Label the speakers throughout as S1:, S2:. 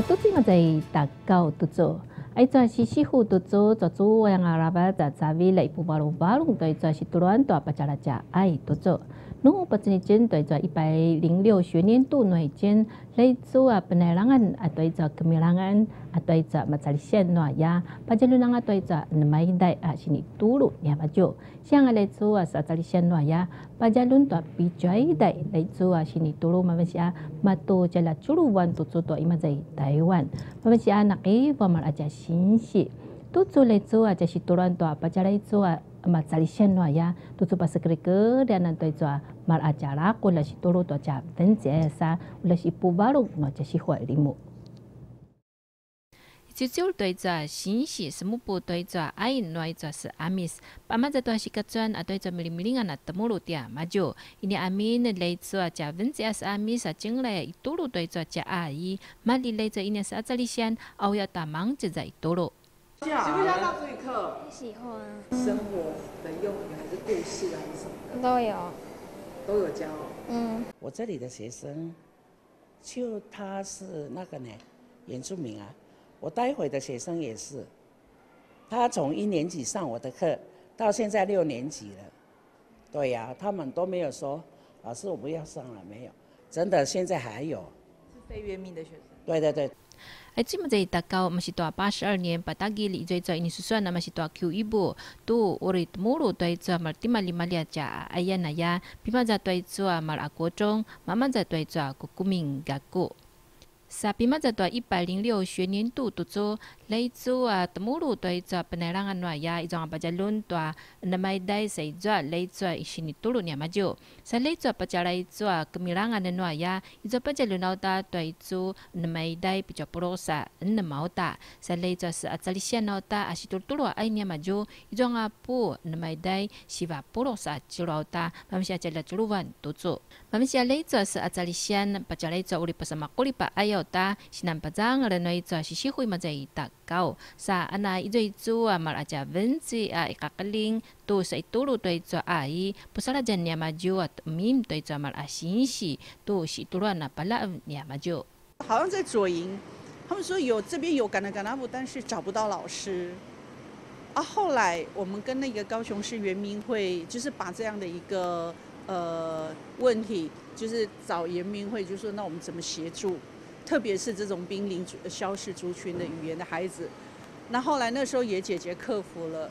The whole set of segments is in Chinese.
S1: 萨多吉玛在达高多做。aitsa si hu tu tsu tsu tsu yang araba tsa vi la ipu baru baru tu aitsa si turuan tu apa cara ca ai tu tsu nu pa tsini jin tu aitsa i pai ling liu shu nian tu nu jin la tsu a penerangan atau aitsa kemilangan atau aitsa matsali shen no ya pa jalu nang atau ma nemai dai a sini turu ya ba jo siang la tsu a satsali shen no ya pa jalun tu a pi jai dai la tsu a sini turu ma sia ma tu jala chulu wan tu tsu tu ima zai taiwan ma sia naqi wa mar aja 堵路嘛么些啊，嘛多这啦主路湾都做，来做啊就是多乱多，把这来做啊。mat salisyan no ya tutu pas krike dan nanti jua mal acara ko la si tolo to cha ben je sa la si pu baru no cha si hoi limu
S2: 就就对着信息是木不对着爱来是阿米斯，爸妈在多是个转啊对着米里米里啊那得木路点嘛就，因为阿米呢来着加文字是阿米斯进来一多路对着加阿姨，嘛里来着因为是阿这里先，熬要打忙就在一多路。
S3: 喜不喜欢上这一课？
S4: 喜欢。
S3: 生活的用语还是故事还是什么？
S4: 都有。
S3: 都有教。
S4: 嗯。
S5: 我这里的学生，就他是那个呢，原住民啊。我待会的学生也是，他从一年级上我的课，到现在六年级了。对呀，他们都没有说，老师我不要上了，没有。真的，现在还有。
S3: 是非原民的学生。
S5: 对对对。
S2: 哎，这么在大高，嘛是多八十二年，把大吉里最早你是算那么是多 Q 一步，都我哩母路对做嘛，蒂玛里玛利亚家哎呀那呀，比方在对做嘛阿国中，慢慢在对做国国民萨比马在对一百零六学年度读做雷州啊，德姆鲁对做本来让俺暖呀，一种阿巴家伦多，那么带谁做雷州一些年度路年嘛就，在雷州巴家雷州啊，格米让俺的暖呀，一种巴家伦老大对做那么带比较不落萨，那么大，在雷州是阿这里县老大，阿西多多罗哎年嘛就，一种阿布那么带西瓦不落萨吉老大，我们现在来做路完读做，我们现在雷州是阿这里县巴家雷州乌里巴萨马古里巴哎哟。
S6: 好像在左营，他们说有这边有甘纳甘纳布，但是找不到老师。啊，后来我们跟那个高雄市圆民会，就是把这样的一个呃问题，就是找圆民会，就、说那我们怎么协助？特别是这种濒临消失族群的语言的孩子，那后来那时候也姐姐克服了。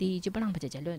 S2: 第一就不让不结结论。